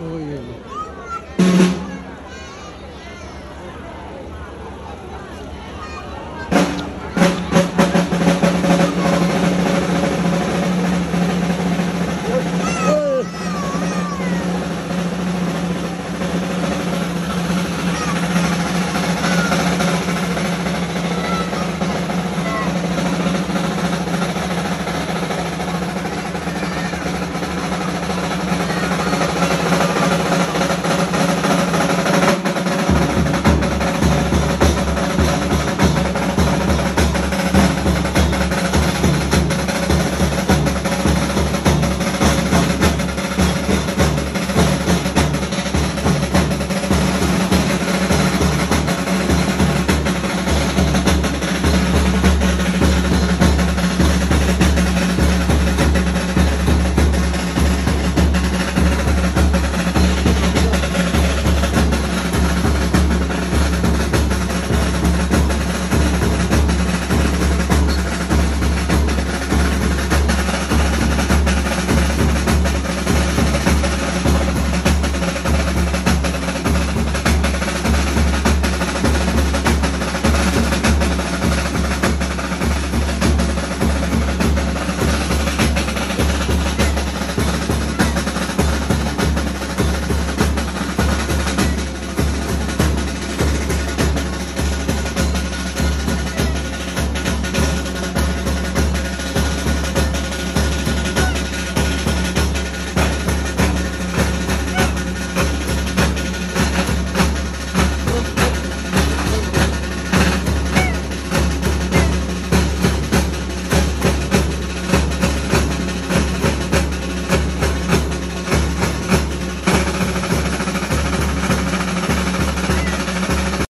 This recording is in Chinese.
哦う！